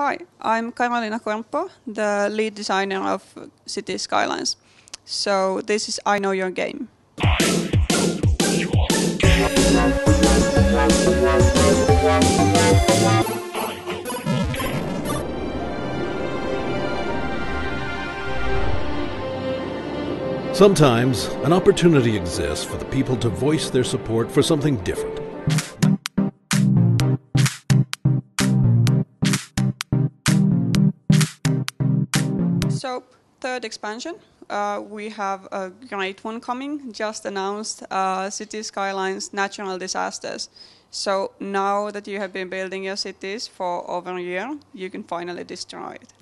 Hi, I'm Karoliina Korppoo, the lead designer of Cities: Skylines. So this is I Know Your Game. Sometimes an opportunity exists for the people to voice their support for something different. Third expansion. Uh, we have a great one coming, just announced uh, Cities: Skylines Natural Disasters. So now that you have been building your cities for over a year, you can finally destroy it.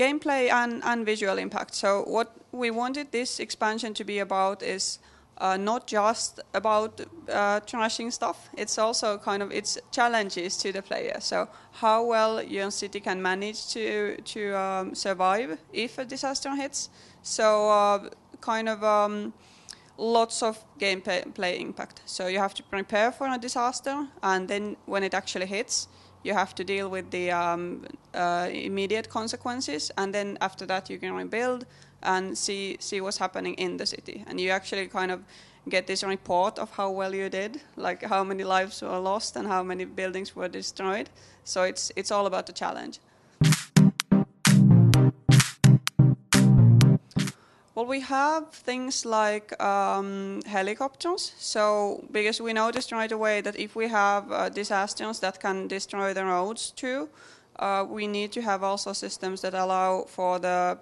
gameplay and, and visual impact. So what we wanted this expansion to be about is uh, not just about uh, trashing stuff. It's also kind of it's challenges to the player. So how well your city can manage to to um, survive if a disaster hits. So uh, kind of um, lots of gameplay impact. So you have to prepare for a disaster, and then when it actually hits, you have to deal with the um, uh, immediate consequences, and then after that you can rebuild and see see what's happening in the city, and you actually kind of get this report of how well you did, like how many lives were lost and how many buildings were destroyed. So it's it's all about the challenge. Well, we have things like um, helicopters. So, because we noticed right away that if we have uh, disasters that can destroy the roads too, uh, we need to have also systems that allow for the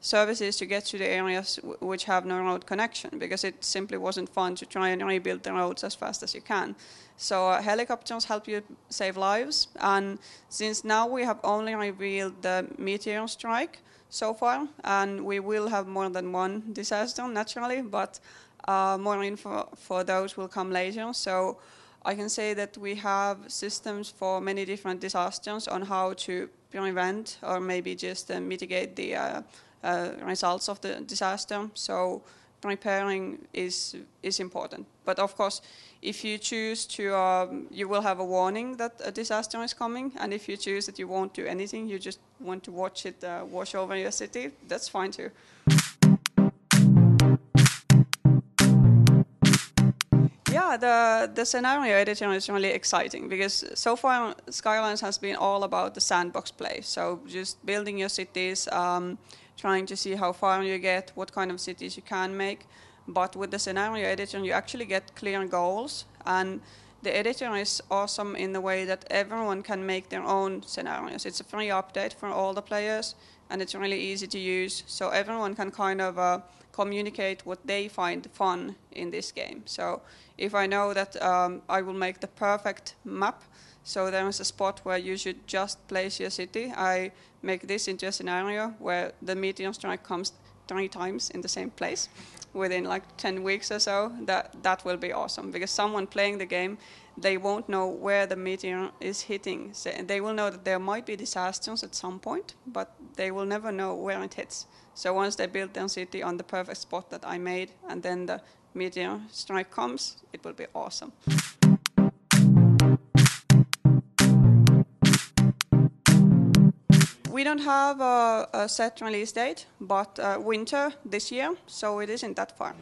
services to get to the areas which have no road connection because it simply wasn't fun to try and rebuild the roads as fast as you can. So uh, helicopters help you save lives, and since now we have only revealed the meteor strike, so far, and we will have more than one disaster naturally, but uh, more info for those will come later. So I can say that we have systems for many different disasters on how to prevent or maybe just uh, mitigate the uh, uh results of the disaster. So preparing is is important. But of course, if you choose to, um, you will have a warning that a disaster is coming. And if you choose that you won't do anything, you just want to watch it uh, wash over your city, that's fine too. Yeah, the, the scenario editor is really exciting because so far Skylines has been all about the sandbox play. So just building your cities, um, trying to see how far you get, what kind of cities you can make. But with the scenario editor, you actually get clear goals. And the editor is awesome in the way that everyone can make their own scenarios. It's a free update for all the players, and it's really easy to use. So everyone can kind of uh, communicate what they find fun in this game. So if I know that um, I will make the perfect map, so there is a spot where you should just place your city, I make this into a scenario where the meteor strike comes three times in the same place within like 10 weeks or so, that, that will be awesome because someone playing the game, they won't know where the meteor is hitting. So they will know that there might be disasters at some point, but they will never know where it hits. So once they build their city on the perfect spot that I made, and then the meteor strike comes, it will be awesome. We don't have a, a, set release date, but uh, winter this year, so it isn't that far.